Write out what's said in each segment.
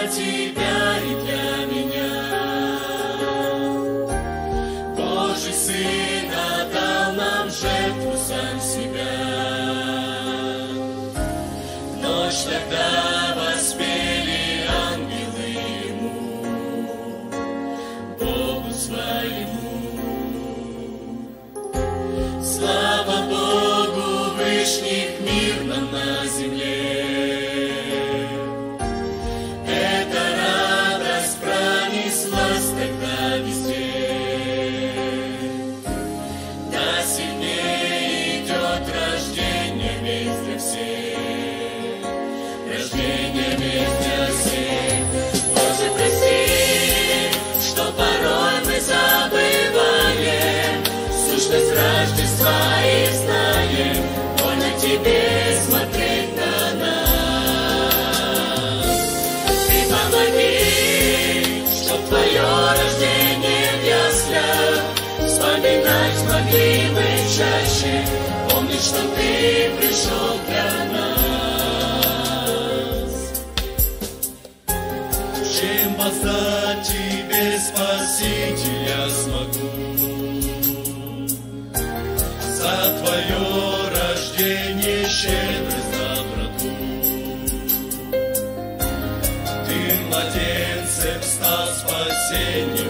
для тебя и для меня. Божий Сын отдал нам жертву сам себя. Ночь тогда воспели ангелы Ему, Богу своему. Весть для всех. Рождение весть для. Боже, прости, что порой мы забываем Сущность Рождества и знаем Больно тебе смотреть на нас Ты помоги, чтоб твое рождение в яслях Вспоминать могли мы чаще Помнить, что ты пришел для нас. Чем воздать тебе, Спаситель, я смогу? За твое рождение щедрость доброту Ты младенцем стал спасение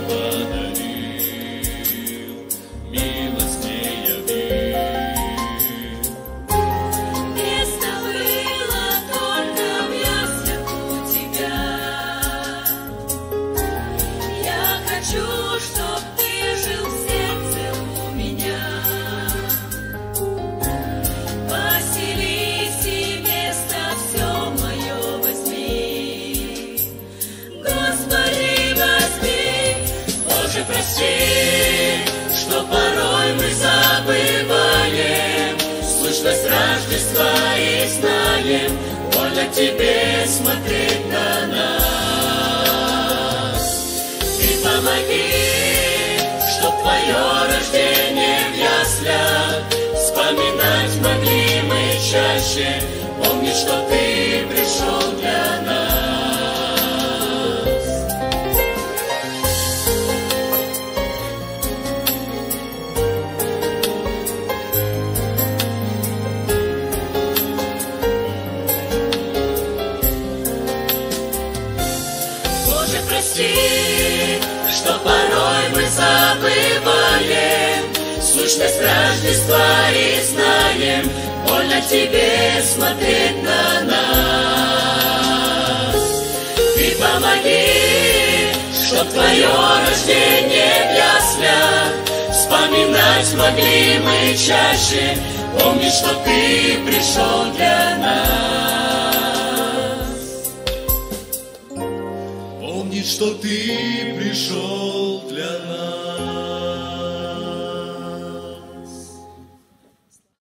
хочу, чтоб ты жил в сердце у меня. Поселись и место все мое возьми. Господи, возьми, Боже, прости, что порой мы забываем Сущность Рождества и знаем Больно тебе смотреть на нас помоги, твое рождение в яслях Вспоминать могли мы чаще. Помнить, что ты пришел для нас. Боже, прости, Сущность Рождества и знаем Больно тебе смотреть на нас. Ты помоги, чтоб твое рождение в яслях Вспоминать могли мы чаще. Помнить, что ты пришел для нас. Помнить, что ты пришел для нас.